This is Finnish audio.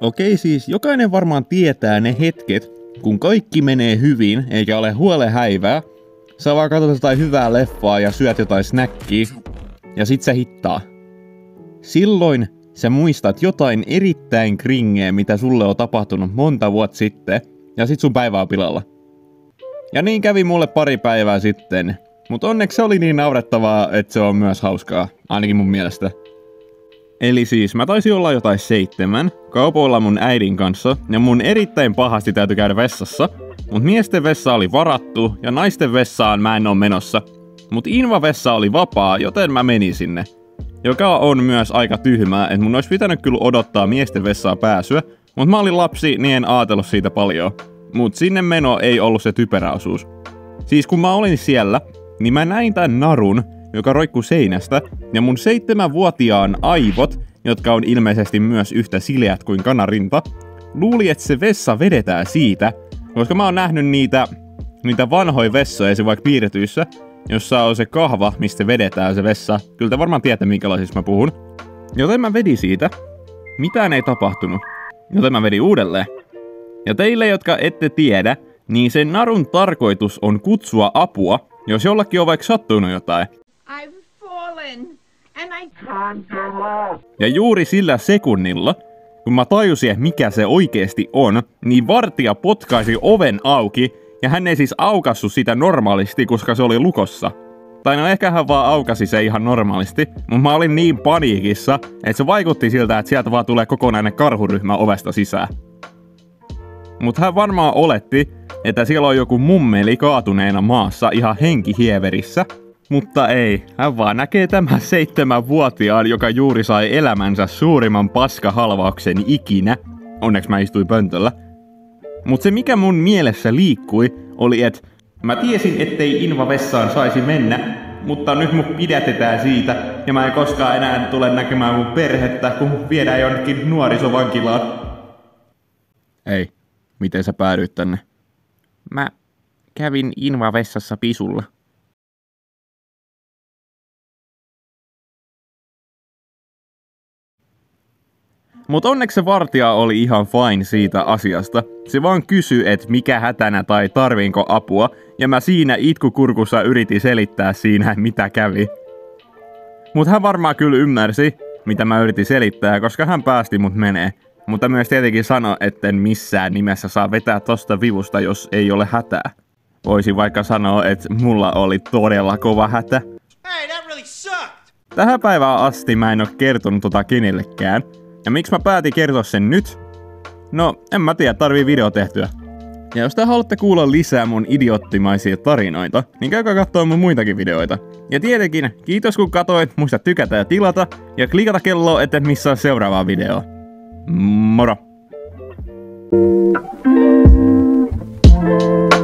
Okei siis, jokainen varmaan tietää ne hetket, kun kaikki menee hyvin eikä ole huole häivää. Sä vaan katsot jotain hyvää leffaa ja syöt jotain snäkkiä, ja sit se hittaa. Silloin sä muistat jotain erittäin kringeä, mitä sulle on tapahtunut monta vuotta sitten, ja sit sun päivä on pilalla. Ja niin kävi mulle pari päivää sitten, mutta onneksi se oli niin naurettavaa, että se on myös hauskaa, ainakin mun mielestä. Eli siis mä taisin olla jotain seitsemän, kaupoilla mun äidin kanssa, ja mun erittäin pahasti täytyy käydä vessassa, mut miesten vessa oli varattu, ja naisten vessaan mä en oo menossa. Mut Inva-vessa oli vapaa, joten mä menin sinne. Joka on myös aika tyhmää, että mun olisi pitänyt kyllä odottaa miesten vessaa pääsyä, mut mä olin lapsi, niin en aatellut siitä paljon. Mut sinne meno ei ollut se typeräosuus. Siis kun mä olin siellä, niin mä näin tän narun, joka roikkuu seinästä, ja mun seitsemänvuotiaan aivot, jotka on ilmeisesti myös yhtä sileät kuin kanarinta, luuli, että se vessa vedetään siitä, koska mä oon nähnyt niitä, niitä vanhoja vessoja se vaikka piirretyissä, jossa on se kahva, mistä vedetään se vessa. Kyllä te varmaan tietää, minkälaisista mä puhun. Joten mä vedin siitä. Mitään ei tapahtunut. Joten mä vedin uudelleen. Ja teille, jotka ette tiedä, niin sen narun tarkoitus on kutsua apua, jos jollakin on vaikka sattunut jotain. Ja juuri sillä sekunnilla, kun mä tajusin, että mikä se oikeesti on, niin vartija potkaisi oven auki, ja hän ei siis aukassu sitä normaalisti, koska se oli lukossa. Tai no ehkä hän vaan aukasi se ihan normaalisti, mutta mä olin niin paniikissa, että se vaikutti siltä, että sieltä vaan tulee kokonainen karhuryhmä ovesta sisään. Mutta hän varmaan oletti, että siellä on joku mummeli kaatuneena maassa ihan henkihieverissä, mutta ei, hän vaan näkee tämän seitsemänvuotiaan, joka juuri sai elämänsä suurimman paskahalvauksen ikinä. Onneksi mä istuin pöntöllä. Mutta se mikä mun mielessä liikkui, oli että mä tiesin ettei Inva vessaan saisi mennä, mutta nyt mut pidätetään siitä, ja mä en koskaan enää tule näkemään mun perhettä, kun viedään jonnekin nuorisovankilaan. Ei, miten sä päädyit tänne? Mä kävin Inva vessassa pisulla. Mutta onneksi se vartija oli ihan fine siitä asiasta. Se vaan kysyi, että mikä hätänä tai tarviinko apua, ja mä siinä itkukurkussa yritin selittää siinä, mitä kävi. Mutta hän varmaan kyllä ymmärsi, mitä mä yritin selittää, koska hän päästi mut menee. Mutta myös tietenkin sanoi, etten missään nimessä saa vetää tosta vivusta, jos ei ole hätää. Voisin vaikka sanoa, että mulla oli todella kova hätä. Hey, really! Tähän päivään asti mä en oo kertonut tota kenellekään. Ja miksi mä päätin kertoa sen nyt? No, en mä tiedä, tarvii video tehtyä. Ja jos te haluatte kuulla lisää mun idiottimaisia tarinoita, niin käykää katsoa mun muitakin videoita. Ja tietenkin, kiitos kun katoit, muista tykätä ja tilata, ja klikata kelloa, etten missaa seuraavaa videoa. Moro! Thank you.